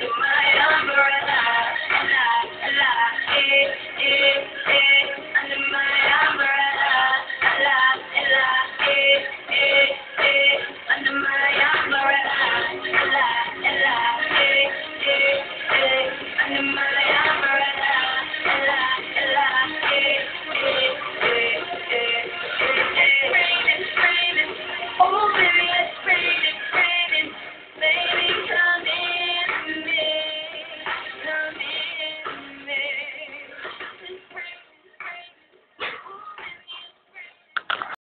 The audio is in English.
my umbrella.